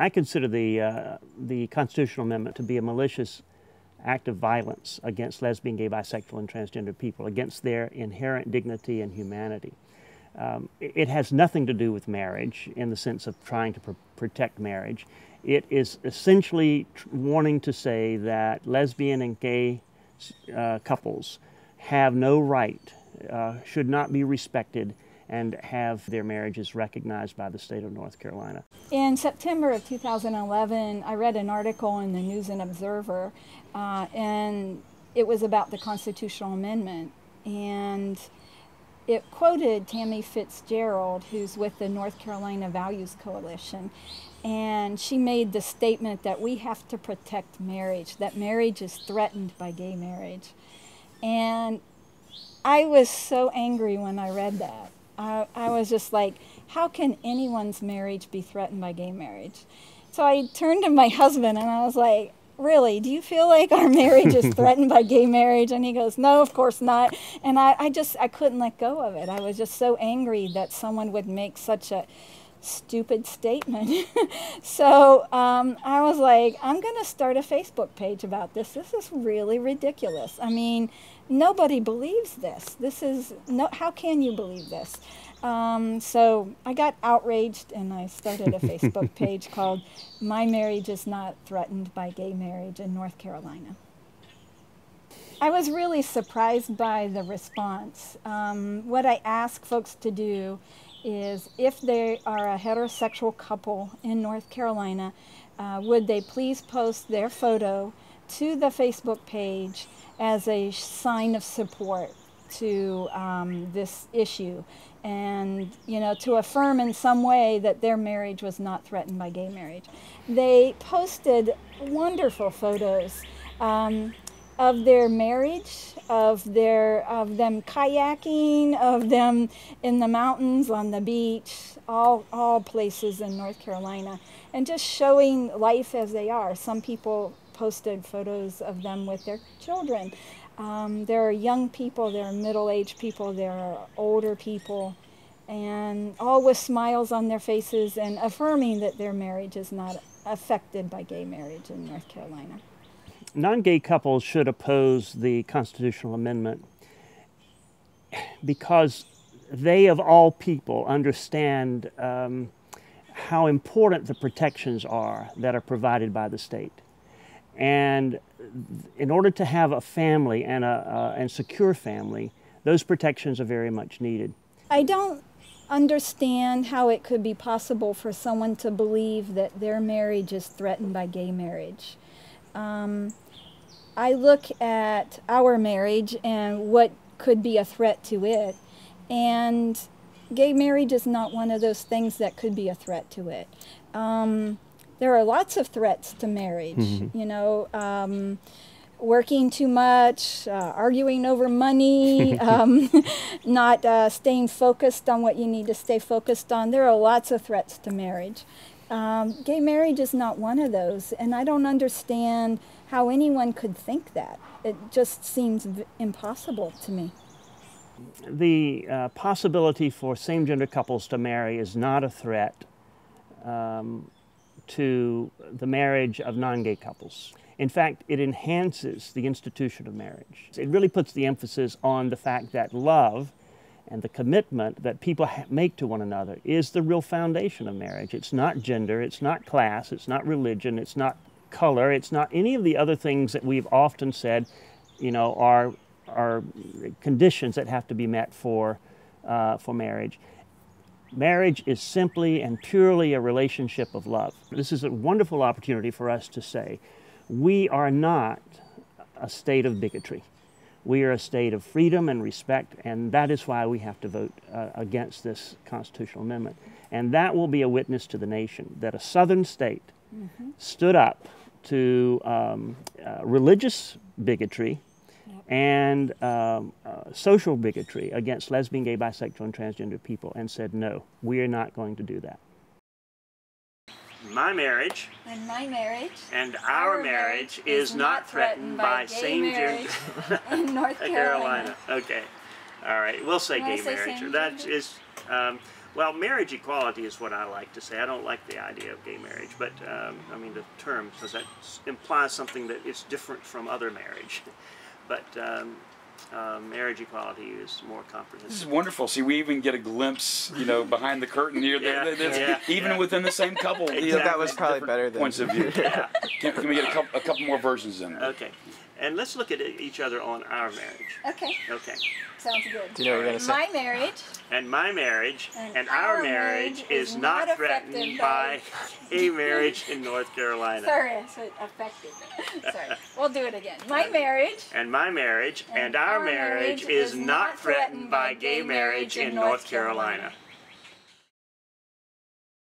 I consider the, uh, the constitutional amendment to be a malicious act of violence against lesbian, gay, bisexual, and transgender people, against their inherent dignity and humanity. Um, it has nothing to do with marriage in the sense of trying to pr protect marriage. It is essentially wanting to say that lesbian and gay uh, couples have no right, uh, should not be respected, and have their marriages recognized by the state of North Carolina. In September of 2011, I read an article in the News and Observer, uh, and it was about the constitutional amendment. And it quoted Tami Fitzgerald, who's with the North Carolina Values Coalition, and she made the statement that we have to protect marriage, that marriage is threatened by gay marriage. And I was so angry when I read that. I, I was just like, how can anyone's marriage be threatened by gay marriage? So I turned to my husband and I was like, really, do you feel like our marriage is threatened by gay marriage? And he goes, no, of course not. And I, I just, I couldn't let go of it. I was just so angry that someone would make such a stupid statement. so um, I was like, I'm going to start a Facebook page about this. This is really ridiculous. I mean, nobody believes this. This is, no, how can you believe this? Um, so I got outraged and I started a Facebook page called My Marriage is Not Threatened by Gay Marriage in North Carolina. I was really surprised by the response. Um, what I ask folks to do is if they are a heterosexual couple in North Carolina, uh, would they please post their photo to the Facebook page as a sign of support to um, this issue? And you know to affirm in some way that their marriage was not threatened by gay marriage. They posted wonderful photos. Um, of their marriage of their of them kayaking of them in the mountains on the beach all all places in north carolina and just showing life as they are some people posted photos of them with their children um, there are young people, there are middle-aged people, there are older people, and all with smiles on their faces and affirming that their marriage is not affected by gay marriage in North Carolina. Non-gay couples should oppose the constitutional amendment because they, of all people, understand um, how important the protections are that are provided by the state. And in order to have a family and a and secure family, those protections are very much needed. I don't understand how it could be possible for someone to believe that their marriage is threatened by gay marriage. Um, I look at our marriage and what could be a threat to it, and gay marriage is not one of those things that could be a threat to it. Um, there are lots of threats to marriage. Mm-hmm. You know, um, working too much, uh, arguing over money, um, not uh, staying focused on what you need to stay focused on. There are lots of threats to marriage. Um, gay marriage is not one of those, and I don't understand how anyone could think that. It just seems impossible to me. The uh, possibility for same gender couples to marry is not a threat. Um, to the marriage of non-gay couples. In fact, it enhances the institution of marriage. It really puts the emphasis on the fact that love and the commitment that people make to one another is the real foundation of marriage. It's not gender, it's not class, it's not religion, it's not color, it's not any of the other things that we've often said, you know, are, are conditions that have to be met for, uh, for marriage. Marriage is simply and purely a relationship of love. This is a wonderful opportunity for us to say, we are not a state of bigotry. We are a state of freedom and respect, and that is why we have to vote uh, against this constitutional amendment. And that will be a witness to the nation that a southern state mm-hmm. stood up to um, uh, religious bigotry and um, uh, social bigotry against lesbian, gay, bisexual, and transgender people and said, no, we are not going to do that. My marriage and my marriage and our, our marriage, marriage, is, not threatened, threatened by, by same gender in North Carolina. Carolina. Okay. All right. We'll say gay marriage. That is, um, well, Well, marriage equality is what I like to say. I don't like the idea of gay marriage, but um, I mean the term because that implies something that is different from other marriage. But um, uh, marriage equality is more comprehensive. This is wonderful. See, we even get a glimpse, you know, behind the curtain here. Yeah, There- there's- yeah, even yeah. within the same couple. you know, Exactly. That was probably better than- points of view. Can, can we get a couple, a couple more versions in? Okay, and let's look at each other on our marriage. Okay, Okay, sounds good. Do you know what you're gonna say? My marriage and my marriage And and, our, our marriage, marriage is is not not threatened by by- a marriage in North Carolina. Sorry, I said affected. Sorry. We'll do it again. My marriage. And my marriage and, our, marriage, is, not threatened by gay marriage in North Carolina.